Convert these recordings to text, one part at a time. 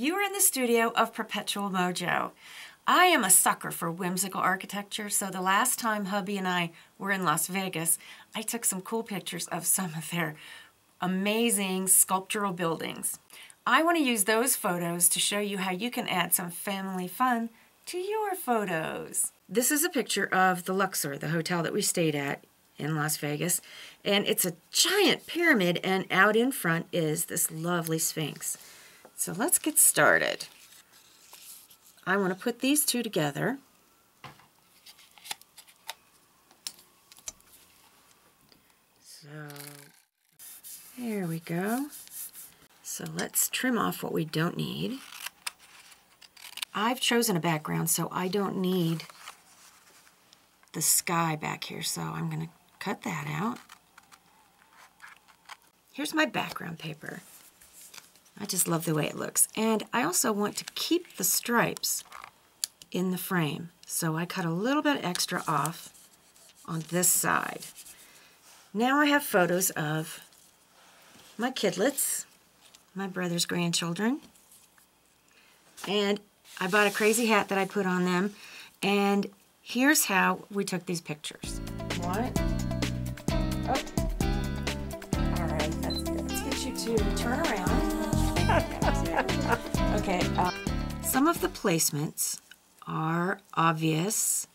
You are in the studio of Perpetual Mojo. I am a sucker for whimsical architecture, so the last time hubby and I were in Las Vegas, I took some cool pictures of some of their amazing sculptural buildings. I want to use those photos to show you how you can add some family fun to your photos. This is a picture of the Luxor, the hotel that we stayed at in Las Vegas, and it's a giant pyramid, and out in front is this lovely Sphinx. So let's get started. I want to put these two together. So there we go. So let's trim off what we don't need. I've chosen a background so I don't need the sky back here, so I'm going to cut that out. Here's my background paper. I just love the way it looks. And I also want to keep the stripes in the frame. So I cut a little bit extra off on this side. Now I have photos of my kidlets, my brother's grandchildren. And I bought a crazy hat that I put on them. And here's how we took these pictures. What? Oh. All right, let's, let's get you to turn around. Uh, some of the placements are obvious.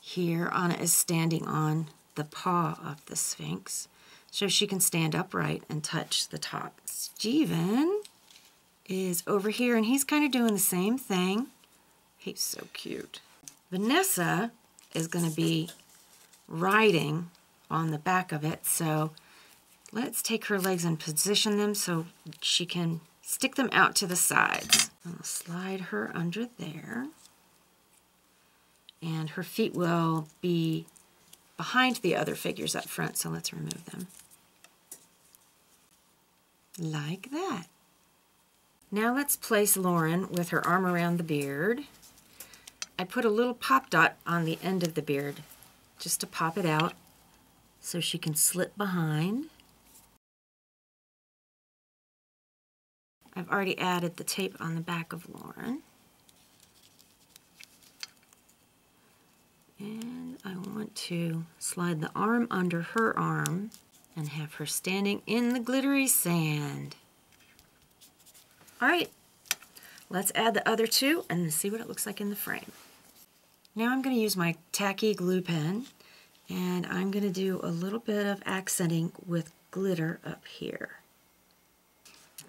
Here, Anna is standing on the paw of the Sphinx, so she can stand upright and touch the top. Stephen is over here, and he's kind of doing the same thing. He's so cute. Vanessa is going to be riding on the back of it, so let's take her legs and position them so she can stick them out to the sides. I'll slide her under there. And her feet will be behind the other figures up front, so let's remove them. Like that. Now let's place Lauren with her arm around the beard. I put a little pop dot on the end of the beard just to pop it out so she can slip behind. I've already added the tape on the back of Lauren. And I want to slide the arm under her arm and have her standing in the glittery sand. All right, let's add the other two and see what it looks like in the frame. Now I'm going to use my tacky glue pen and I'm going to do a little bit of accenting with glitter up here.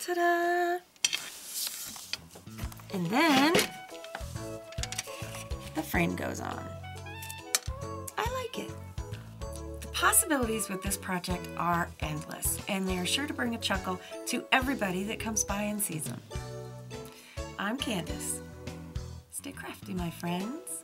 Ta-da! And then the frame goes on. I like it. The possibilities with this project are endless, and they are sure to bring a chuckle to everybody that comes by and sees them. I'm Candace. Stay crafty, my friends.